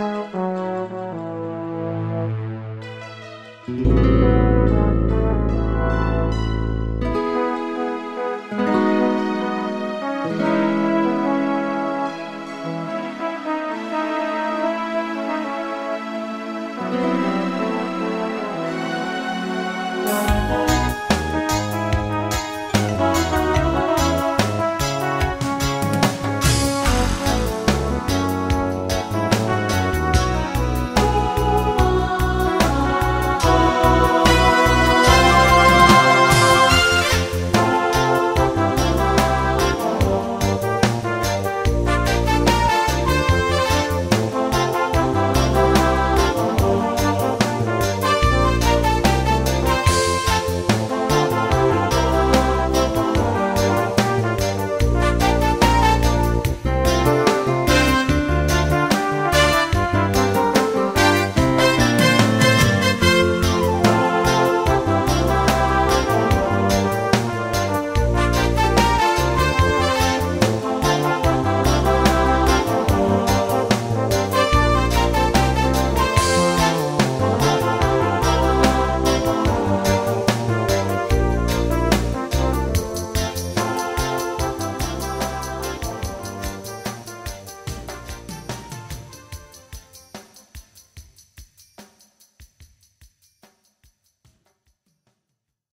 Música